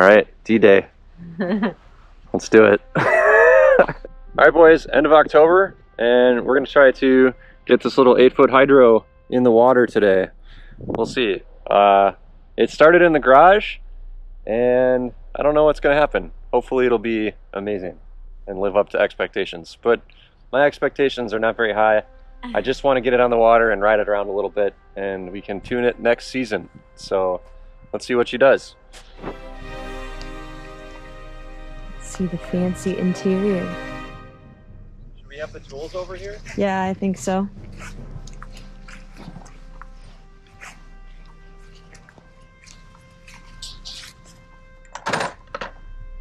All right, D-Day. Let's do it. All right, boys, end of October, and we're gonna try to get this little eight foot hydro in the water today. We'll see. Uh, it started in the garage, and I don't know what's gonna happen. Hopefully it'll be amazing and live up to expectations. But my expectations are not very high. I just want to get it on the water and ride it around a little bit, and we can tune it next season. So let's see what she does. See the fancy interior. Should we have the tools over here? Yeah, I think so.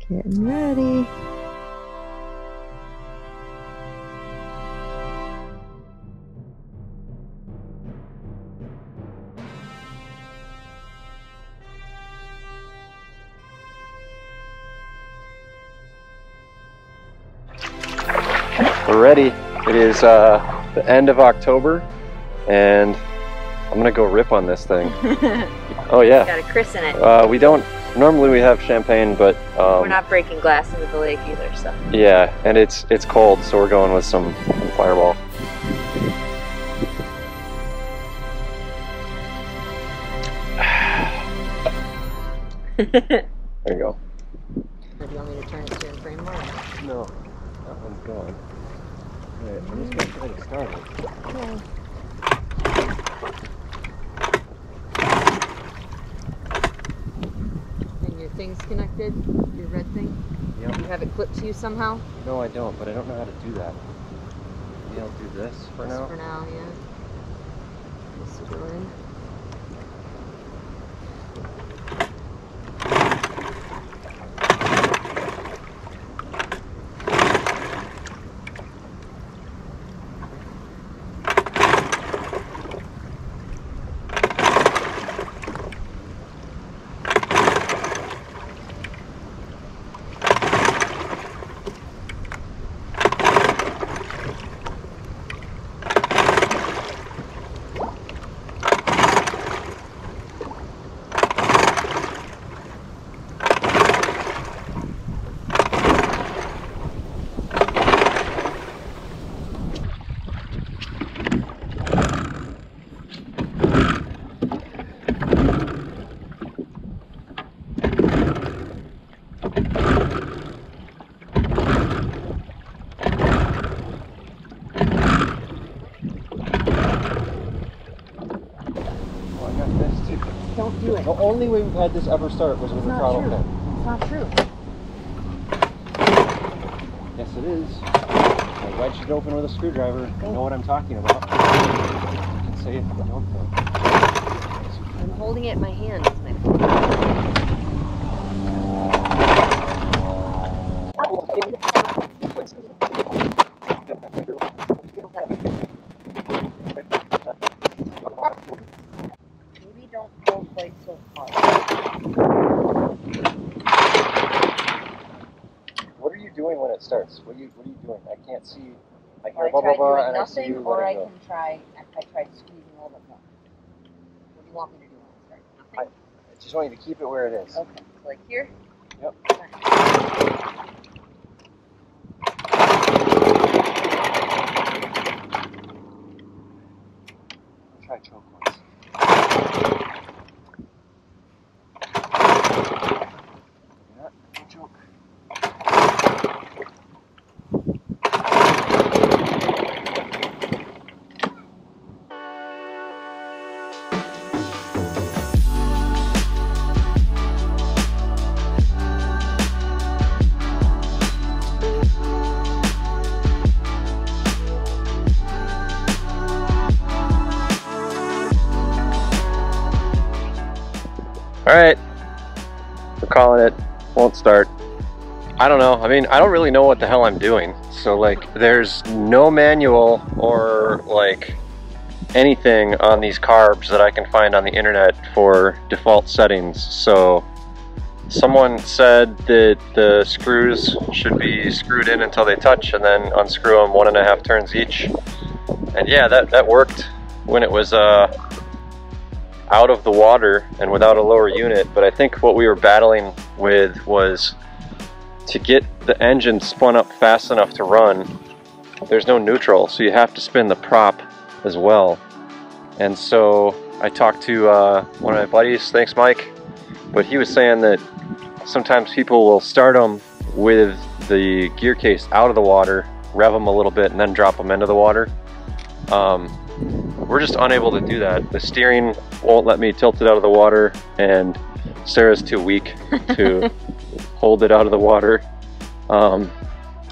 Getting ready. We're ready. It is uh, the end of October, and I'm gonna go rip on this thing. Oh yeah. Got a christen it. Uh, we don't normally we have champagne, but um, We're not breaking glass into the lake either, so. Yeah, and it's it's cold, so we're going with some Fireball. There you go. Do you want me to turn it to in frame more? No, that one's gone. Alright, I'm just gonna try to start it. And your thing's connected, your red thing? Yep. You have it clipped to you somehow? No, I don't, but I don't know how to do that. Maybe I'll do this for Just now. For now, yeah. Just screw in. The only way we've had this ever start was with a throttle true. pin. It's not true. Yes, it is. I wedged it open with a screwdriver. I know what I'm talking about. I can say it, but don't though. I'm holding it in my hand. It's my Maybe don't pull quite so hard. What are you doing when it starts? What are you What are you doing? I can't see. I hear I blah blah blah, doing and I see nothing, you or I can try. I tried squeezing a little bit more. What do you want me to do when it starts? Nothing. I just want you to keep it where it is. Okay, so like here. Yep. All right, we're calling it. Won't start. I don't know. I mean, I don't really know what the hell I'm doing. So like, there's no manual or like anything on these carbs that I can find on the internet for default settings. So someone said that the screws should be screwed in until they touch and then unscrew them one and a half turns each. And yeah, that, that worked when it was uh, out of the water and without a lower unit, but I think what we were battling with was to get the engine spun up fast enough to run. There's no neutral, so you have to spin the prop as well. And so I talked to uh, one of my buddies, thanks Mike, but he was saying that sometimes people will start them with the gear case out of the water, rev them a little bit, and then drop them into the water. Um, we're just unable to do that. The steering won't let me tilt it out of the water, and Sarah's too weak to hold it out of the water. Um,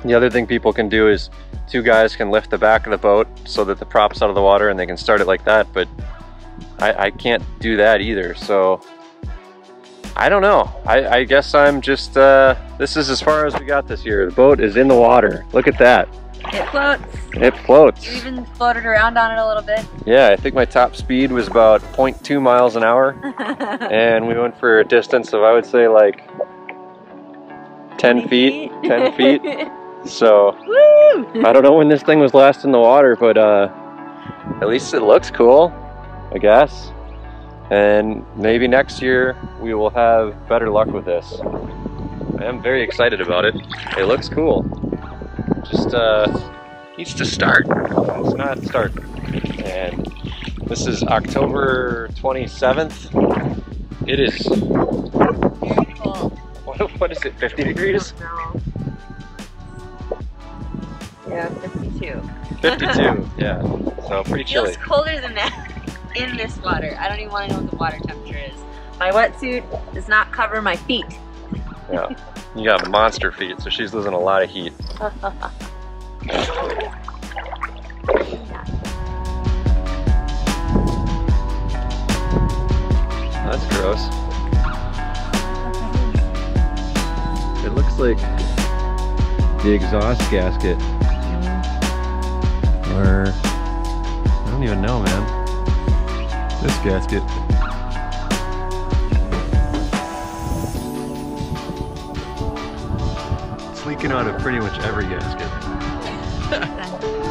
the other thing people can do is two guys can lift the back of the boat so that the prop's out of the water and they can start it like that, but I, I can't do that either. So I don't know. I, I guess I'm just, uh, this is as far as we got this year. The boat is in the water. Look at that. It floats. It floats. You even floated around on it a little bit. Yeah, I think my top speed was about 0.2 miles an hour. and we went for a distance of, I would say, like 10 feet. 10 feet. So Woo! I don't know when this thing was last in the water, but uh, at least it looks cool, I guess. And maybe next year we will have better luck with this. I am very excited about it. It looks cool. Just uh, needs to start. It's not start. And this is October 27th. It is. What, what is it, 50 degrees? No. Yeah, 52. 52, yeah. So pretty chilly. Feels colder than that in this water. I don't even want to know what the water temperature is. My wetsuit does not cover my feet. Yeah. You got monster feet, so she's losing a lot of heat. That's gross. It looks like the exhaust gasket. Or I don't even know, man. This gasket. Leaking out of pretty much every gasket.